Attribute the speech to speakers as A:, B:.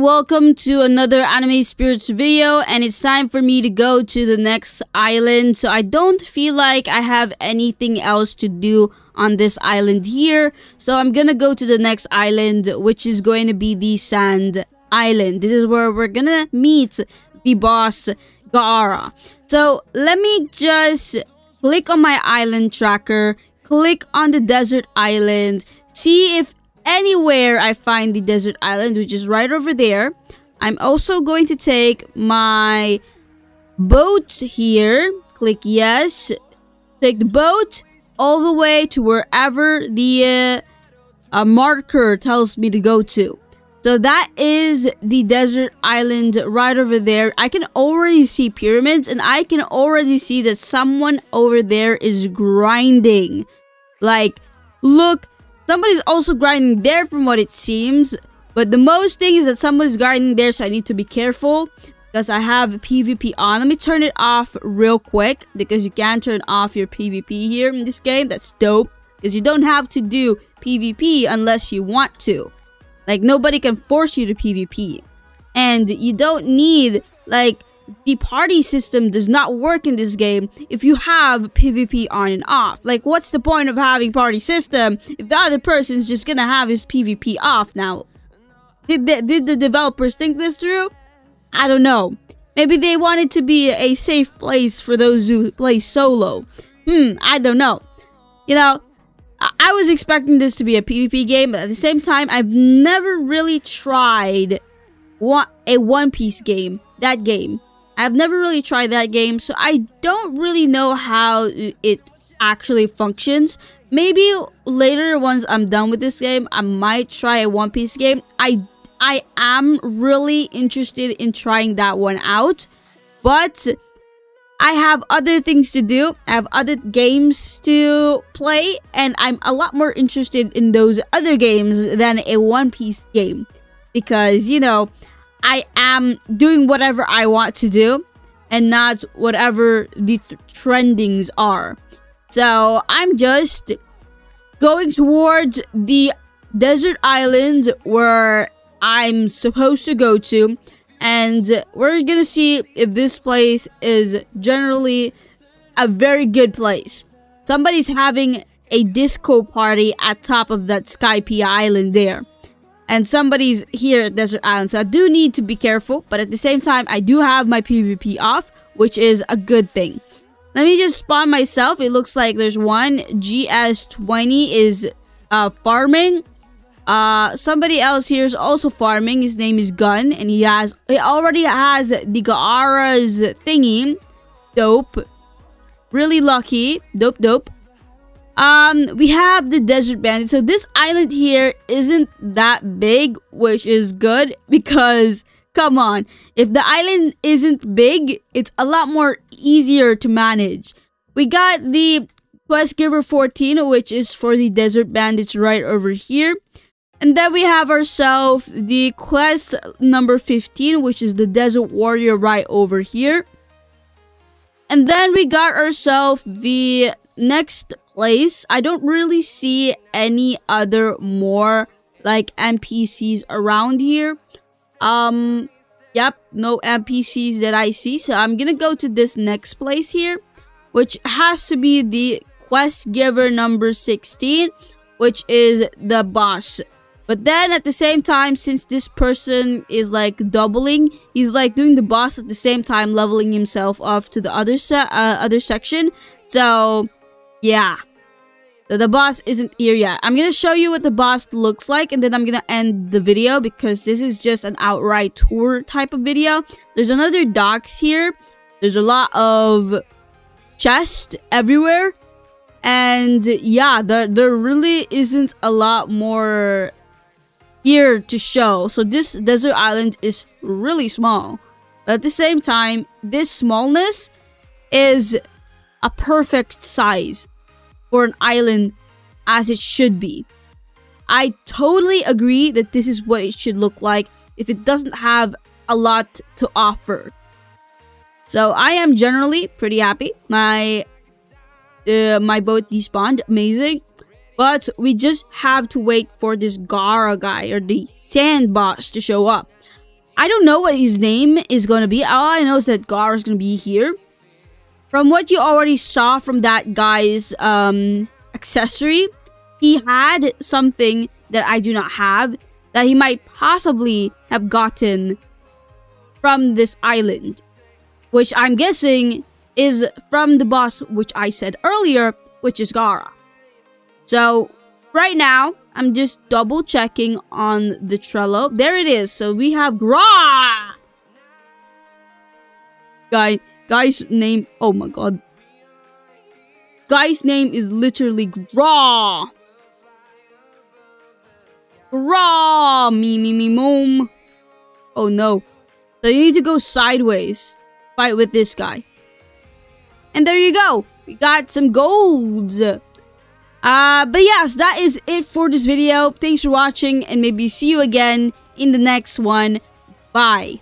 A: welcome to another Anime Spirits video and it's time for me to go to the next island. So I don't feel like I have anything else to do on this island here. So I'm gonna go to the next island which is going to be the Sand Island. This is where we're gonna meet the boss Gaara. So let me just click on my island tracker, click on the desert island, see if anywhere I find the desert island, which is right over there. I'm also going to take my boat here. Click yes. Take the boat all the way to wherever the uh, marker tells me to go to. So that is the desert island right over there. I can already see pyramids and I can already see that someone over there is grinding. Like, look Somebody's also grinding there from what it seems. But the most thing is that somebody's grinding there, so I need to be careful. Because I have PvP on. Let me turn it off real quick. Because you can turn off your PvP here in this game. That's dope. Because you don't have to do PvP unless you want to. Like, nobody can force you to PvP. And you don't need, like, the party system does not work in this game if you have PvP on and off. Like, what's the point of having party system if the other person's just gonna have his PvP off now? Did the, did the developers think this through? I don't know. Maybe they wanted to be a safe place for those who play solo. Hmm, I don't know. You know, I, I was expecting this to be a PvP game, but at the same time, I've never really tried one, a One Piece game. That game. I've never really tried that game, so I don't really know how it actually functions. Maybe later, once I'm done with this game, I might try a One Piece game. I I am really interested in trying that one out, but I have other things to do. I have other games to play, and I'm a lot more interested in those other games than a One Piece game. Because, you know, I am doing whatever I want to do and not whatever the th trendings are. So I'm just going towards the desert island where I'm supposed to go to and we're gonna see if this place is generally a very good place. Somebody's having a disco party at top of that Skypiea island there and somebody's here at Desert Island. So I do need to be careful, but at the same time, I do have my PvP off, which is a good thing. Let me just spawn myself. It looks like there's one. GS20 is uh, farming. Uh, somebody else here is also farming. His name is Gun, and he has he already has the Gaara's thingy. Dope. Really lucky. Dope, dope. Um, we have the Desert Bandit. So this island here isn't that big, which is good because, come on, if the island isn't big, it's a lot more easier to manage. We got the Quest Giver 14, which is for the Desert Bandits right over here. And then we have ourselves the quest number 15, which is the Desert Warrior right over here. And then we got ourselves the next place. I don't really see any other more like NPCs around here. Um, yep, no NPCs that I see. So I'm gonna go to this next place here, which has to be the quest giver number 16, which is the boss. But then at the same time, since this person is like doubling, he's like doing the boss at the same time, leveling himself off to the other se uh, other section. So yeah. The boss isn't here yet. I'm going to show you what the boss looks like and then I'm going to end the video because this is just an outright tour type of video. There's another docks here. There's a lot of chests everywhere. And yeah, the, there really isn't a lot more here to show. So this desert island is really small. But at the same time, this smallness is a perfect size for an island as it should be. I totally agree that this is what it should look like if it doesn't have a lot to offer. So I am generally pretty happy. My uh, my boat despawned, amazing. But we just have to wait for this Gaara guy or the sand boss to show up. I don't know what his name is to be. All I know is that Gaara is to be here. From what you already saw from that guy's um, accessory, he had something that I do not have that he might possibly have gotten from this island. Which I'm guessing is from the boss which I said earlier, which is Gaara. So, right now, I'm just double checking on the Trello. There it is. So we have Gra! Guy, guy's name, oh my god. Guy's name is literally Gra! Gra! Me, me, me, moom. Oh no. So you need to go sideways. Fight with this guy. And there you go. We got some golds. Uh, but yes, that is it for this video. Thanks for watching and maybe see you again in the next one. Bye.